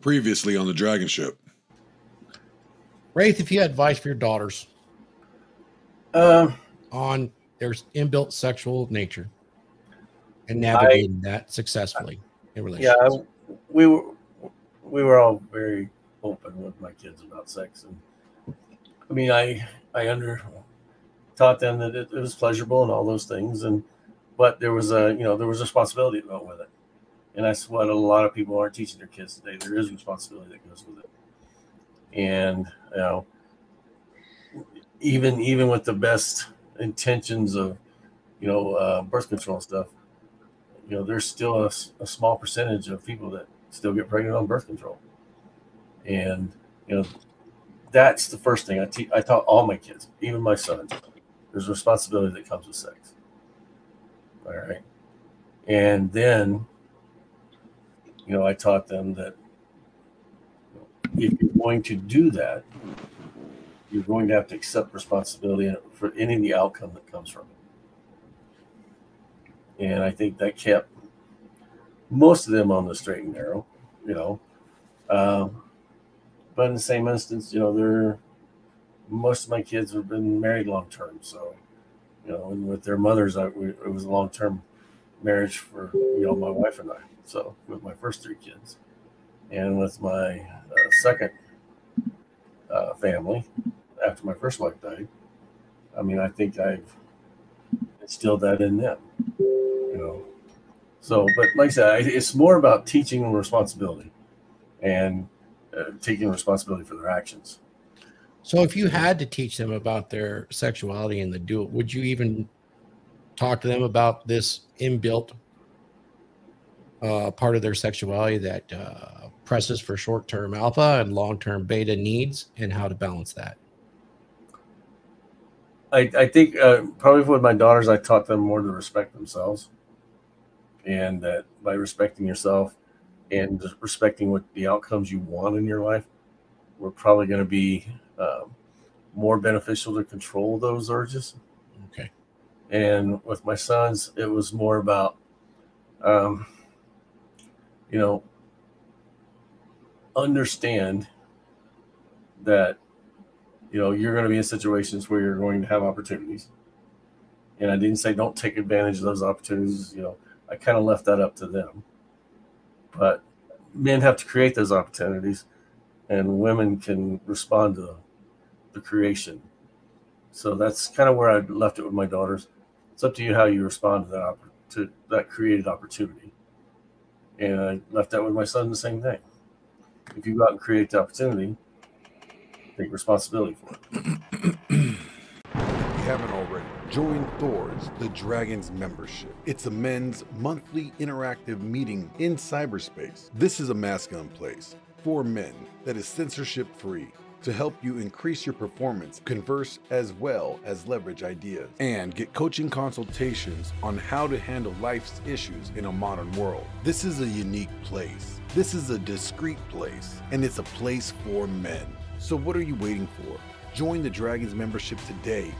Previously on the Dragon Ship. Raith, if you had advice for your daughters Um, on their inbuilt sexual nature and navigating that successfully in yeah, relationships. I, we were we were all very open with my kids about sex, and I mean, I I under taught them that it, it was pleasurable and all those things, and but there was a you know there was responsibility that went with it, and that's what a lot of people aren't teaching their kids today. There is responsibility that goes with it, and you know even even with the best intentions of you know uh, birth control stuff you know there's still a, a small percentage of people that still get pregnant on birth control. And you know that's the first thing i te- I taught all my kids even my son. There's responsibility that comes with sex. All right? And then you know i taught them that if you're going to do that you're going to have to accept responsibility for any of the outcome that comes from it. And I think that kept most of them on the straight and narrow, you know. Um, but in the same instance, you know, they're most of my kids have been married long term, so you know, and with their mothers, I, we, it was a long term marriage for you know my wife and I. So with my first three kids, and with my uh, second uh, family, after my first wife died. I mean, I think I've instilled that in them, you know. So, but like I said, it's more about teaching them responsibility and uh, taking responsibility for their actions. So if you had to teach them about their sexuality and the dual, would you even talk to them about this inbuilt uh, part of their sexuality that uh, presses for short-term alpha and long-term beta needs and how to balance that? I, I think uh, probably with my daughters, I taught them more to respect themselves, and that by respecting yourself and respecting what the outcomes you want in your life, we're probably going to be um, more beneficial to control those urges. And with my sons, it was more about, um, you know, understand that you know you're going to be in situations where you're going to have opportunities. And i didn't say don't take advantage of those opportunities you know i kind of left that up to them. But men have to create those opportunities and women can respond to the creation. So that's kind of where i left it with my daughters it's up to you how you respond to that to that created opportunity. And i left that with my son the same thing. If you go out and create the opportunity take responsibility for it. If you haven't already, join Thor's The Dragons membership. It's a men's monthly interactive meeting in cyberspace. This is a masculine place for men that is censorship free to help you increase your performance, converse as well as leverage ideas, and get coaching consultations on how to handle life's issues in a modern world. This is a unique place. This is a discreet place, and it's a place for men. So, what are you waiting for? Join the Dragons membership today